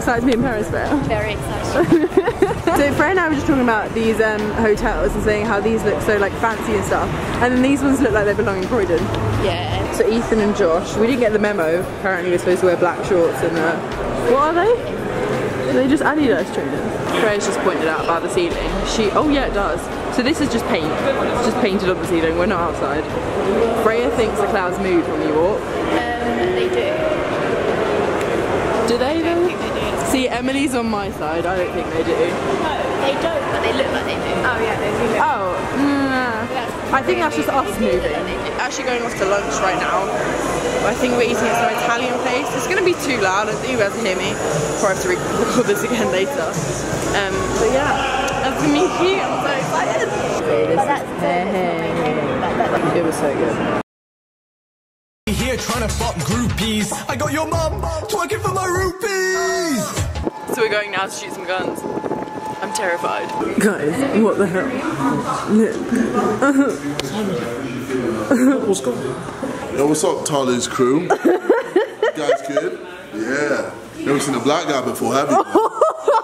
excited to be in Paris, Freya? Very excited. So Freya and I were just talking about these um, hotels and saying how these look so like fancy and stuff, and then these ones look like they belong in Croydon. yeah. So Ethan and Josh, we didn't get the memo. Apparently we're supposed to wear black shorts and uh, what are they? Are they just Adidas trainers? Freya's just pointed out about the ceiling. She, oh yeah, it does. So this is just paint. It's just painted on the ceiling. We're not outside. Freya thinks the clouds move when we walk. Um, they do. Do they though? Think they do. See, Emily's on my side. I don't think they do. No, they don't, but they look like they do. Oh yeah, they do look. Oh, mm, I think that's just us moving. Actually going off to lunch right now. I think we're eating at some Italian place. It's going to be too loud. I think you guys will hear me before I have to record this again later. Um, but yeah, that's going to be cute. I'm so excited. It was so good. Here trying to fuck groupies. I got your mum twerking for my rupees. So we're going now to shoot some guns. I'm terrified. Guys, what the hell? what's going on? Yo, what's up, Tali's crew? guys good? Yeah. Never seen a black guy before, have you?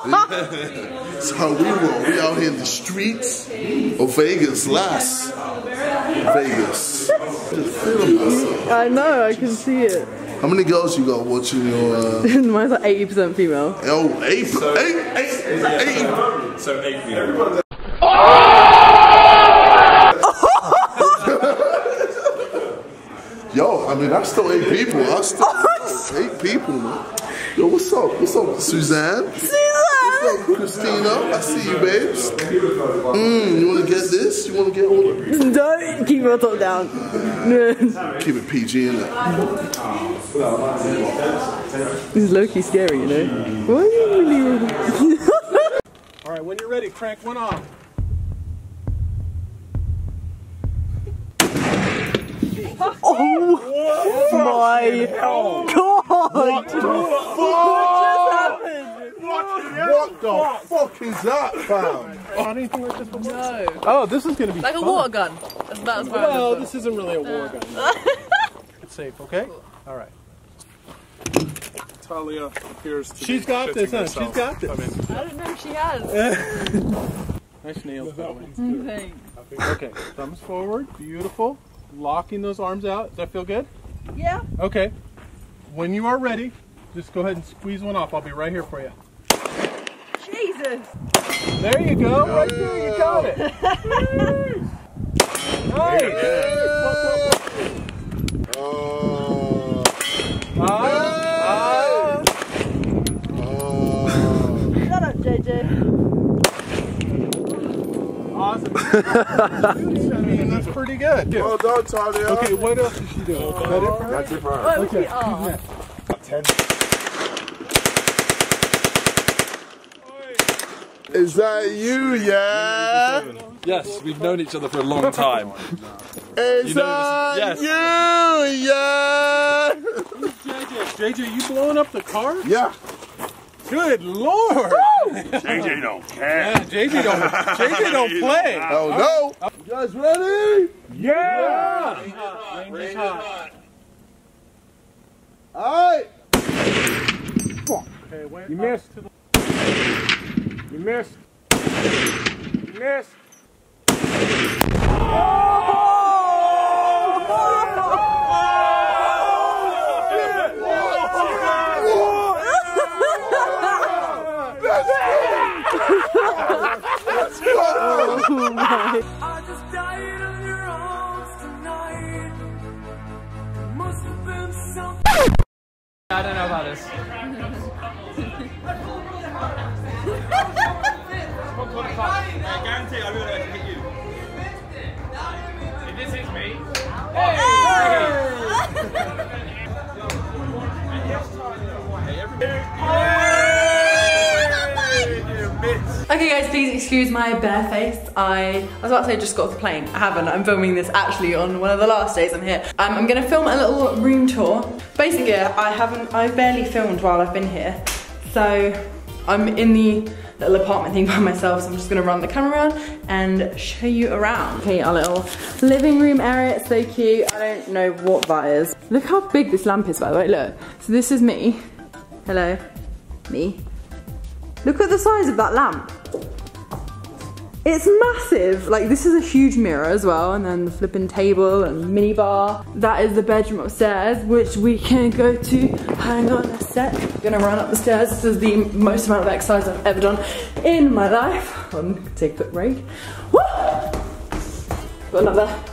That's how we roll. We out here in the streets of Vegas, last. Vegas. Just. I know, I can see it. How many girls you got watching your, uh, Mine's like 80% female. oh, eight, eight, eight, eight. So 8 so 8% Yo, I mean, that's still eight people. I still eight people, man. Yo, what's up? What's up, Suzanne? What's Christina? I see you, babes. Mmm, you wanna get this? You wanna get all the... Don't keep your top down. Keep it PG in it. this is low-key scary, you know? Why are you really... All right, when you're ready, crank one off. Oh My God! What the fuck is that, fam? Not anything like this before? No. Oh, this is gonna be Like a water gun. That's about as far Well, as this isn't really a war gun. it's safe, okay? All right. Talia appears to She's be got this, huh? herself. She's got this. I mean, I don't know if she has. Nice nails, by the way. Thanks. Okay, thumbs forward. Beautiful. Locking those arms out. Does that feel good? Yeah. Okay. When you are ready, just go ahead and squeeze one off. I'll be right here for you. Jesus. There you go. Right there. You got it. nice. Oh. Ah, ah. Oh. Shut up, JJ. Awesome. I mean, that's pretty good. Well done, Talia. Okay, what else is she doing? Is that it for her? That's it for her. Oh, Okay, at oh. Is that you, yeah? yes, we've known each other for a long time. Is know that this- you, yeah? JJ, JJ, you blowing up the car? Yeah. Good lord! JJ don't care. Yeah, JJ don't, JJ don't play. Oh no. You guys ready? Yeah! Range is hot. All right. Okay. You missed. You missed. You missed. Oh, I I guarantee I will hit you. Okay guys, please excuse my bare face. I, I was about to say just got off the plane. I haven't. I'm filming this actually on one of the last days I'm here. Um, I'm gonna film a little room tour. Basically, I haven't, I've barely filmed while I've been here. So I'm in the little apartment thing by myself, so I'm just gonna run the camera around and show you around. Okay, our little living room area, it's so cute. I don't know what that is. Look how big this lamp is by the way, look. So this is me. Hello. me. Look at the size of that lamp. It's massive. Like this is a huge mirror as well, and then the flipping table and mini bar. That is the bedroom upstairs, which we can go to. Hang on a sec. I'm gonna run up the stairs. This is the most amount of exercise I've ever done in my life. I'm take a quick break. Woo! Got another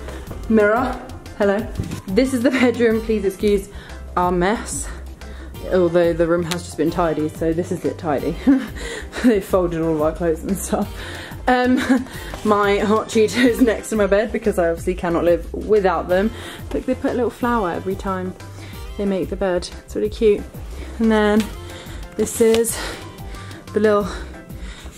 mirror. Hello. This is the bedroom. Please excuse our mess. Although the room has just been tidy, so this is it tidy. they folded all of our clothes and stuff. Um, my hot Cheetos next to my bed because I obviously cannot live without them. Look, they put a little flower every time they make the bed. It's really cute. And then this is the little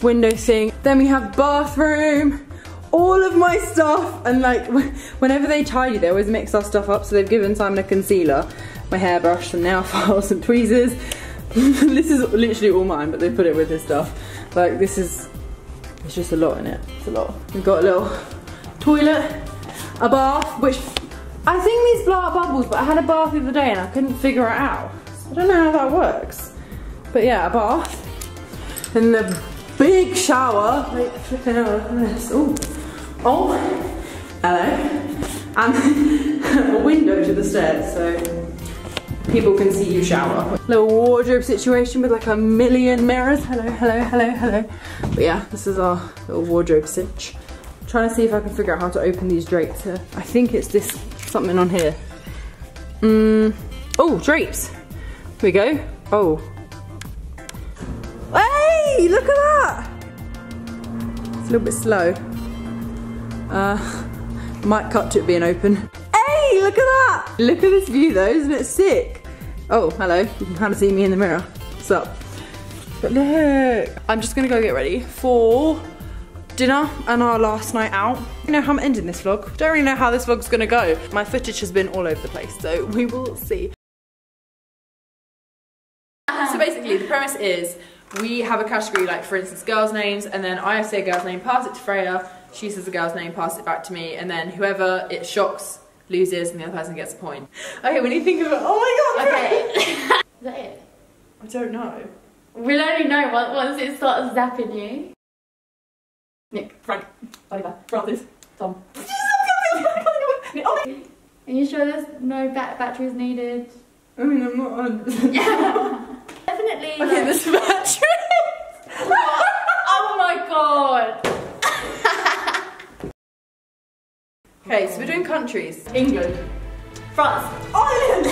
window thing. Then we have bathroom, all of my stuff, and like whenever they tidy, they always mix our stuff up. So they've given Simon a concealer, my hairbrush, some nail files, some tweezers. this is literally all mine, but they put it with his stuff. Like this is it's just a lot in it. It's a lot. We've got a little toilet, a bath, which I think these blow out bubbles, but I had a bath the other day and I couldn't figure it out. So I don't know how that works. But yeah, a bath. And the big shower. Wait, flipping at this. Ooh. Oh, hello. And a window to the stairs, so people can see you shower. Little wardrobe situation with like a million mirrors. Hello, hello, hello, hello. But yeah, this is our little wardrobe cinch. I'm trying to see if I can figure out how to open these drapes here. I think it's this, something on here. Mm. Oh, drapes. Here we go. Oh. Hey, look at that. It's a little bit slow. Uh, might cut to it being open. Hey, look at that! Look at this view though, isn't it sick? Oh, hello. You can kind of see me in the mirror. What's up? But look, I'm just gonna go get ready for dinner and our last night out. You know how I'm ending this vlog. Don't really know how this vlog's gonna go. My footage has been all over the place, so we will see. So basically, the premise is we have a category like, for instance, girls' names, and then I say a girl's name, pass it to Freya, she says a girl's name, pass it back to me, and then whoever it shocks loses and the other person gets a point. Okay, when you think of it, oh my god! Okay. Is that it? I don't know. We'll only know once, it starts zapping you. Nick, Frank, Oliver, Francis, Tom. Are you sure there's no ba batteries needed? I mean, I'm not on. Definitely. Okay, like- this battery. oh my god. Okay, so we're doing countries. England. France. Ireland.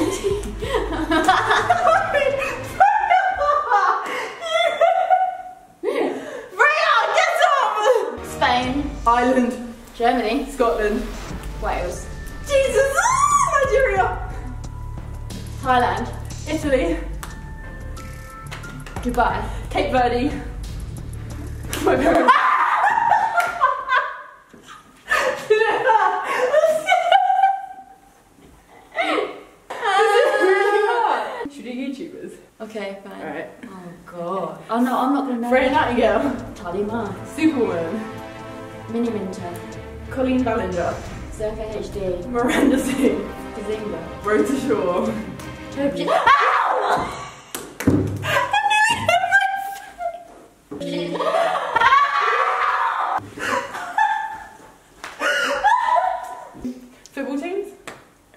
Ireland, Germany. Scotland, Wales. Jesus, ah, Nigeria, Thailand. Italy, Dubai. Cape Verde. My parents. Should we YouTubers? Okay, fine. Alright. Oh god. Oh no, I'm not gonna know. Freya Nightingale, Talia Mar. Superwoman, Miniminter. Colleen Ballinger, Circa HD. Miranda Sings, Kazinga. Rota Shaw. Turkey. Football teams?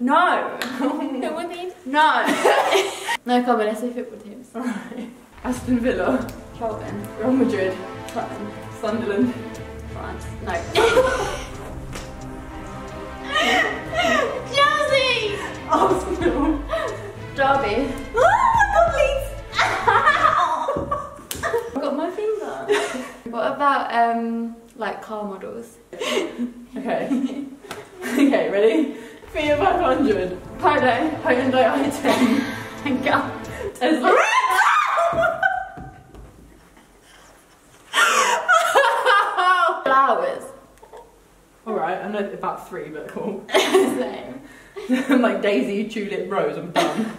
No. Football teams? No. no, come on, let's say football teams. Alright. Aston Villa, Charlton. Real Madrid, Tottenham. Sunderland. No. Chelsea! Arsenal. Derby. Oh I got my finger. what about um like car models? Okay. okay, ready? Fiat 500. Polo. Hyundai i10. And go. Tesla. Flowers. Alright, I know about three, but cool. Same. like daisy, tulip, rose, I'm done.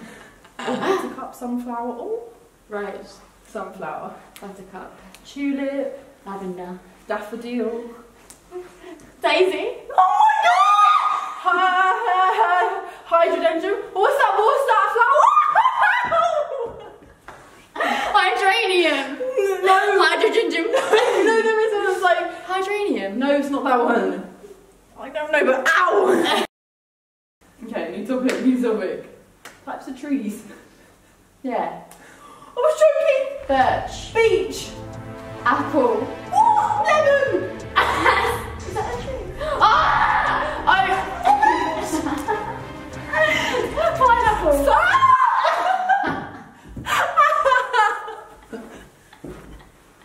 Uh, buttercup, sunflower, oh, Rose. sunflower. Buttercup. Tulip, Lavender. daffodil. Daisy. Oh my god! Hydrodendron. What's that? What's that flower? Hydra Hydranium. No. Hydrogen gym. no, there is one that's like, Hydranium. no, it's not that one. I don't know, but ow! okay, new topic, new topic. Types of trees. Yeah. I was joking! Birch. Beech! Apple. Lemon! Is that a tree? Ah!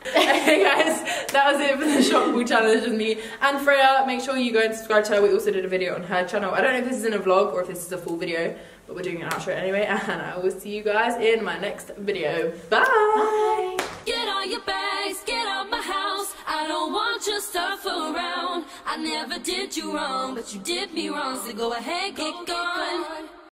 hey guys, that was it for the shockball challenge with me and Freya. Make sure you go and subscribe to her. We also did a video on her channel. I don't know if this is in a vlog or if this is a full video, but we're doing an outro anyway. And I will see you guys in my next video. Bye. Get all your bags, get out my house. I don't want your stuff around. I never did you wrong, but you did me wrong. So go ahead, get going.